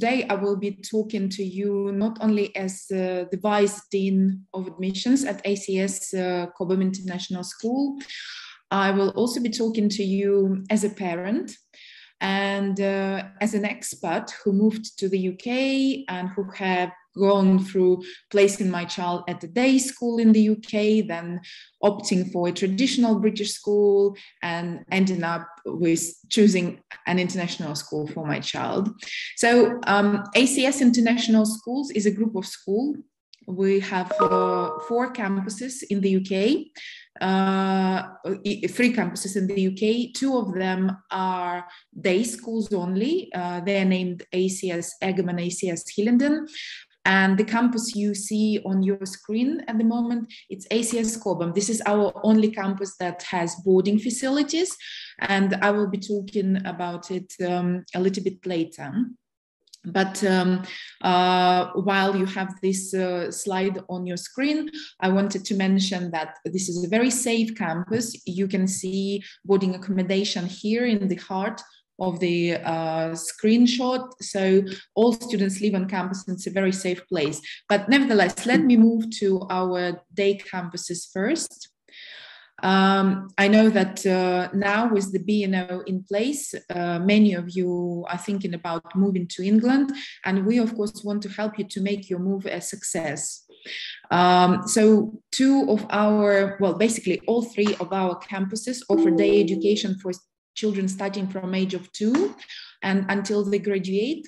today I will be talking to you not only as uh, the Vice Dean of Admissions at ACS uh, Cobham International School, I will also be talking to you as a parent and uh, as an expat who moved to the UK and who have gone through placing my child at a day school in the UK, then opting for a traditional British school, and ending up with choosing an international school for my child. So, um, ACS International Schools is a group of schools. We have uh, four campuses in the UK three campuses in the UK. Two of them are day schools only. Uh, they're named ACS Egham and ACS Hillingdon. And the campus you see on your screen at the moment, it's ACS Cobham. This is our only campus that has boarding facilities. And I will be talking about it um, a little bit later. But um, uh, while you have this uh, slide on your screen, I wanted to mention that this is a very safe campus. You can see boarding accommodation here in the heart of the uh, screenshot. So all students live on campus and it's a very safe place. But nevertheless, let me move to our day campuses first. Um, I know that uh, now with the BNO in place, uh, many of you are thinking about moving to England, and we of course want to help you to make your move a success. Um, so two of our, well, basically all three of our campuses offer day education for children starting from age of two and until they graduate.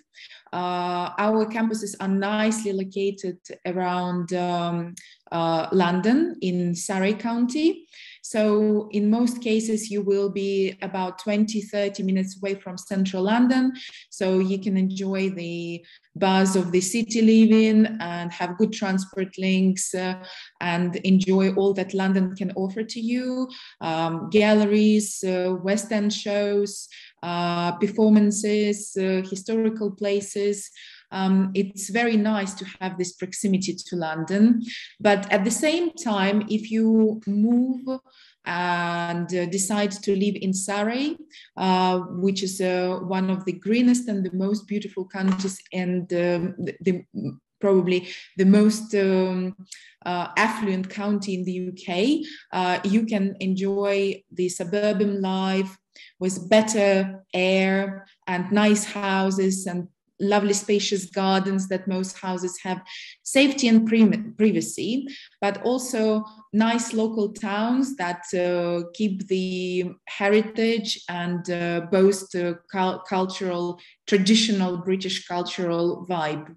Uh, our campuses are nicely located around um, uh, London in Surrey County. So in most cases, you will be about 20, 30 minutes away from central London. So you can enjoy the buzz of the city living and have good transport links uh, and enjoy all that London can offer to you. Um, galleries, uh, West End shows, uh, performances, uh, historical places. Um, it's very nice to have this proximity to London. But at the same time, if you move and uh, decide to live in Surrey, uh, which is uh, one of the greenest and the most beautiful counties and um, the, the, probably the most um, uh, affluent county in the UK, uh, you can enjoy the suburban life with better air and nice houses and lovely spacious gardens that most houses have, safety and privacy, but also nice local towns that uh, keep the heritage and uh, boast uh, cultural, traditional British cultural vibe.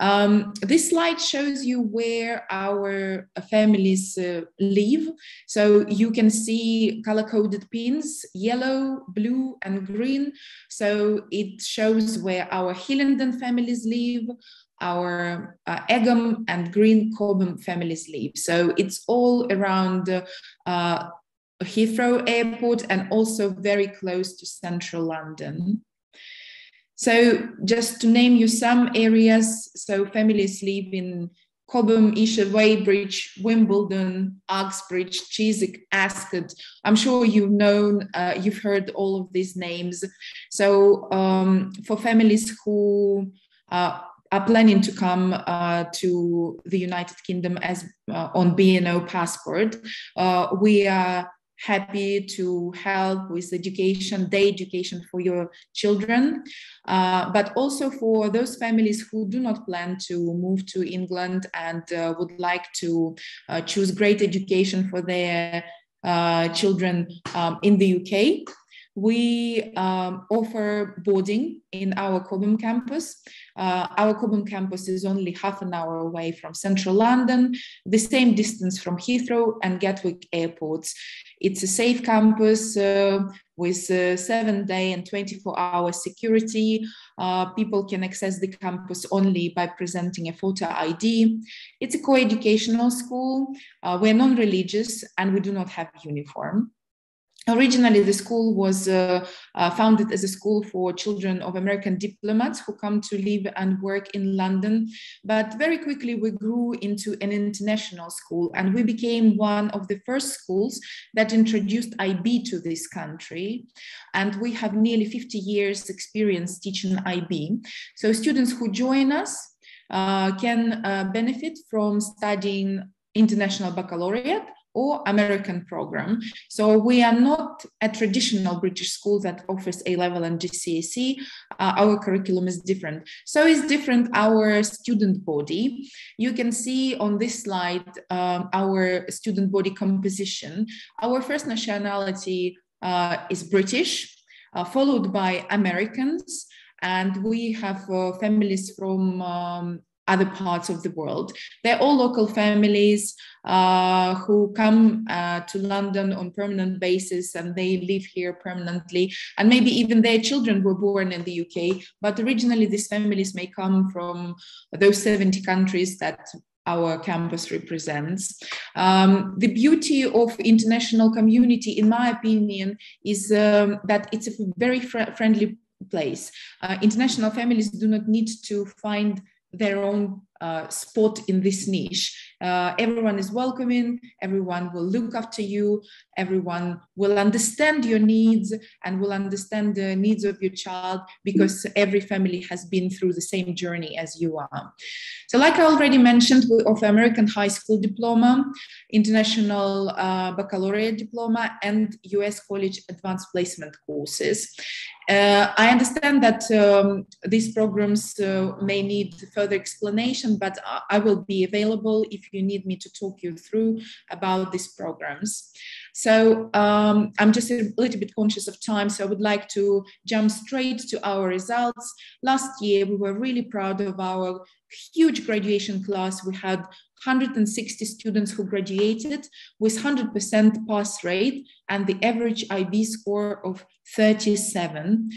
Um, this slide shows you where our families uh, live. So you can see color-coded pins, yellow, blue, and green. So it shows where our Hillingdon families live, our uh, Egham and Green Cobham families live. So it's all around uh, Heathrow Airport and also very close to central London. So just to name you some areas, so families live in Cobham, Esher, Weybridge, Wimbledon, Uxbridge, Chiswick, Ascot. I'm sure you've known, uh, you've heard all of these names. So um, for families who uh, are planning to come uh, to the United Kingdom as uh, on BNO passport, uh, we are happy to help with education, day education for your children, uh, but also for those families who do not plan to move to England and uh, would like to uh, choose great education for their uh, children um, in the UK. We um, offer boarding in our Cobham campus. Uh, our Cobham campus is only half an hour away from central London, the same distance from Heathrow and Gatwick airports. It's a safe campus uh, with uh, seven day and 24 hour security. Uh, people can access the campus only by presenting a photo ID. It's a co-educational school. Uh, we're non-religious and we do not have uniform. Originally, the school was uh, uh, founded as a school for children of American diplomats who come to live and work in London. But very quickly, we grew into an international school and we became one of the first schools that introduced IB to this country. And we have nearly 50 years experience teaching IB. So students who join us uh, can uh, benefit from studying international baccalaureate or American program. So we are not a traditional British school that offers A level and GCSE. Uh, our curriculum is different. So is different our student body. You can see on this slide um, our student body composition. Our first nationality uh, is British, uh, followed by Americans. And we have uh, families from um, other parts of the world. They're all local families uh, who come uh, to London on permanent basis and they live here permanently. And maybe even their children were born in the UK, but originally these families may come from those 70 countries that our campus represents. Um, the beauty of international community, in my opinion, is um, that it's a very fr friendly place. Uh, international families do not need to find their own uh, spot in this niche. Uh, everyone is welcoming, everyone will look after you, everyone will understand your needs and will understand the needs of your child because every family has been through the same journey as you are. So, like I already mentioned, we offer American high school diploma, international uh, baccalaureate diploma, and US college advanced placement courses. Uh, I understand that um, these programs uh, may need further explanation, but I will be available if you need me to talk you through about these programs. So um, I'm just a little bit conscious of time, so I would like to jump straight to our results. Last year, we were really proud of our huge graduation class. We had 160 students who graduated with 100% pass rate and the average IB score of 37.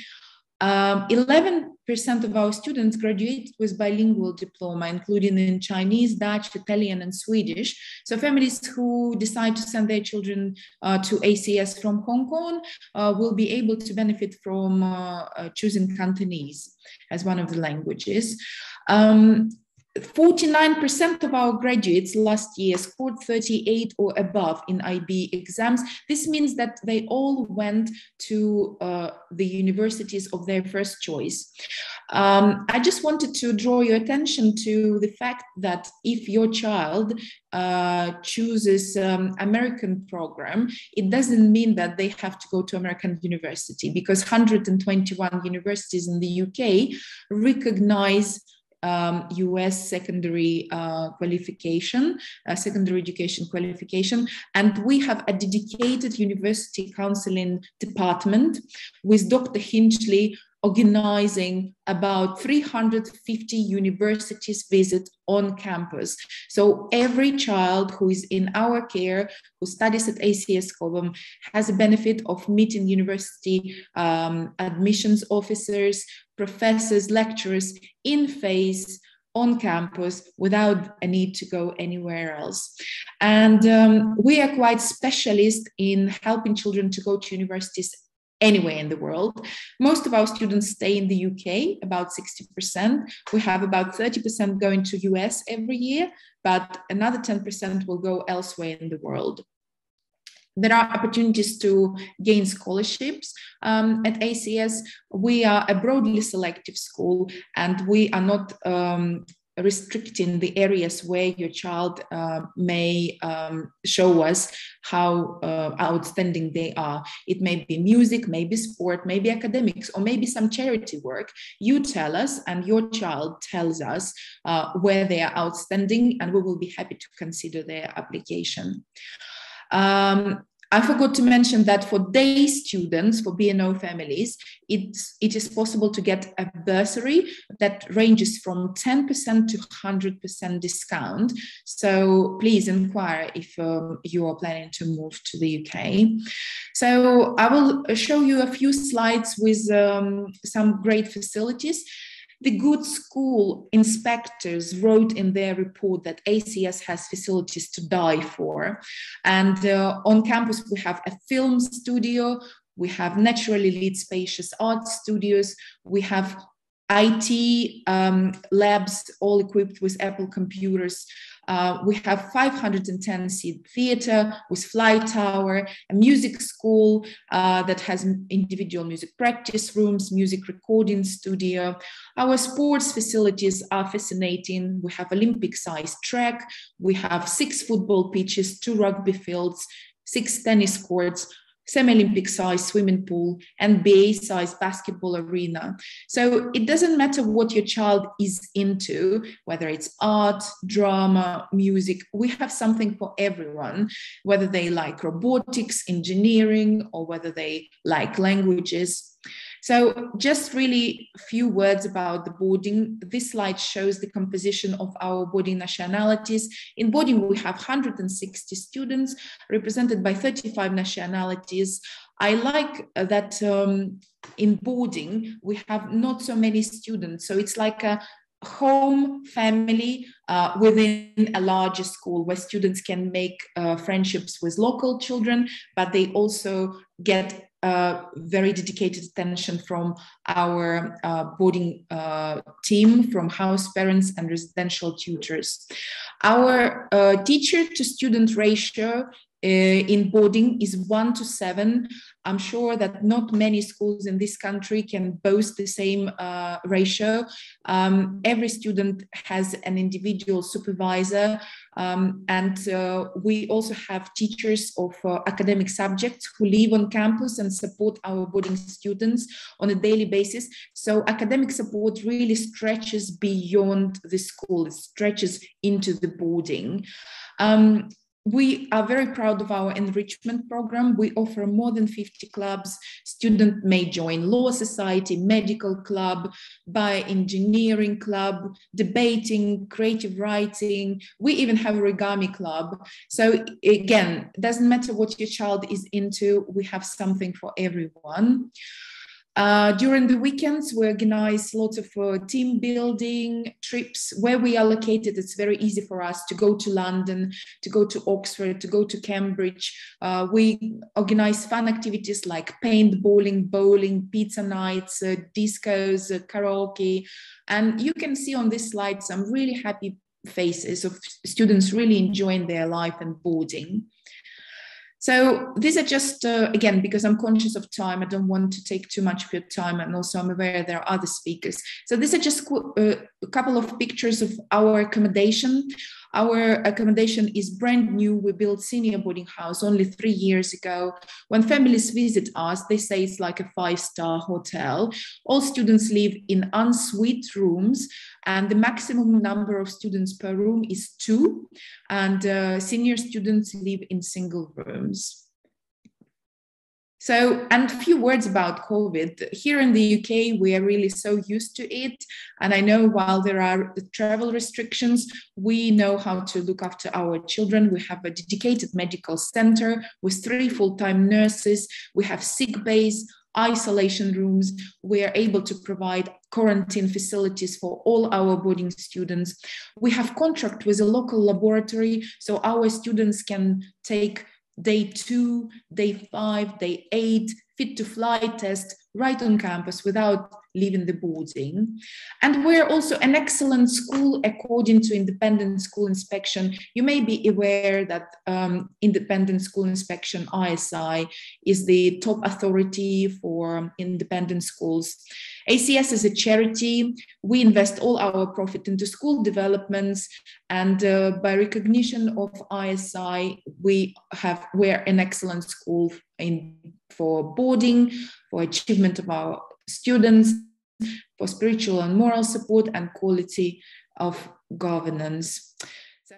Um, 11% of our students graduated with bilingual diploma, including in Chinese, Dutch, Italian, and Swedish. So families who decide to send their children uh, to ACS from Hong Kong uh, will be able to benefit from uh, uh choosing Cantonese as one of the languages. Um, 49% of our graduates last year scored 38 or above in IB exams. This means that they all went to uh, the universities of their first choice. Um, I just wanted to draw your attention to the fact that if your child uh, chooses um, American program, it doesn't mean that they have to go to American university because 121 universities in the UK recognize um, US secondary uh, qualification, uh, secondary education qualification. And we have a dedicated university counseling department with Dr. Hinchley organizing about 350 universities visit on campus. So every child who is in our care, who studies at ACS Cobham, has a benefit of meeting university um, admissions officers, professors, lecturers in face on campus without a need to go anywhere else. And um, we are quite specialist in helping children to go to universities anywhere in the world. Most of our students stay in the UK, about 60%. We have about 30% going to US every year, but another 10% will go elsewhere in the world. There are opportunities to gain scholarships um, at ACS. We are a broadly selective school and we are not um, restricting the areas where your child uh, may um, show us how uh, outstanding they are. It may be music, maybe sport, maybe academics, or maybe some charity work. You tell us, and your child tells us uh, where they are outstanding, and we will be happy to consider their application. Um, I forgot to mention that for day students, for BNO families, it's, it is possible to get a bursary that ranges from 10% to 100% discount. So please inquire if um, you are planning to move to the UK. So I will show you a few slides with um, some great facilities. The Good School inspectors wrote in their report that ACS has facilities to die for. And uh, on campus, we have a film studio, we have naturally lit spacious art studios, we have IT um, labs all equipped with Apple computers. Uh, we have 510 seat theater with fly tower, a music school uh, that has individual music practice rooms, music recording studio. Our sports facilities are fascinating. We have Olympic-sized track. We have six football pitches, two rugby fields, six tennis courts, semi-Olympic size swimming pool and BA size basketball arena. So it doesn't matter what your child is into, whether it's art, drama, music, we have something for everyone, whether they like robotics, engineering, or whether they like languages. So just really a few words about the boarding. This slide shows the composition of our boarding nationalities. In boarding, we have 160 students represented by 35 nationalities. I like that um, in boarding, we have not so many students. So it's like a home family uh, within a larger school where students can make uh, friendships with local children, but they also get uh, very dedicated attention from our uh, boarding uh, team, from house parents and residential tutors. Our uh, teacher to student ratio in boarding is one to seven. I'm sure that not many schools in this country can boast the same uh, ratio. Um, every student has an individual supervisor, um, and uh, we also have teachers of uh, academic subjects who live on campus and support our boarding students on a daily basis. So academic support really stretches beyond the school, it stretches into the boarding. Um, we are very proud of our enrichment program. We offer more than 50 clubs. Student may join law society, medical club, bioengineering club, debating, creative writing. We even have a origami club. So again, doesn't matter what your child is into, we have something for everyone. Uh, during the weekends, we organize lots of uh, team building trips where we are located. It's very easy for us to go to London, to go to Oxford, to go to Cambridge. Uh, we organize fun activities like paintballing, bowling, pizza nights, uh, discos, uh, karaoke. And you can see on this slide some really happy faces of students really enjoying their life and boarding. So these are just, uh, again, because I'm conscious of time, I don't want to take too much of your time. And also I'm aware there are other speakers. So these are just uh, a couple of pictures of our accommodation. Our accommodation is brand new. We built senior boarding house only three years ago. When families visit us, they say it's like a five-star hotel. All students live in ensuite rooms and the maximum number of students per room is two and uh, senior students live in single rooms. So, and a few words about COVID. Here in the UK, we are really so used to it. And I know while there are travel restrictions, we know how to look after our children. We have a dedicated medical center with three full time nurses. We have sick bays, isolation rooms. We are able to provide quarantine facilities for all our boarding students. We have contract with a local laboratory, so our students can take day two, day five, day eight, fit to fly test right on campus without leaving the boarding. And we're also an excellent school according to independent school inspection. You may be aware that um, independent school inspection, ISI, is the top authority for independent schools. ACS is a charity. We invest all our profit into school developments, and uh, by recognition of ISI, we have we're an excellent school in for boarding, for achievement of our students, for spiritual and moral support, and quality of governance. So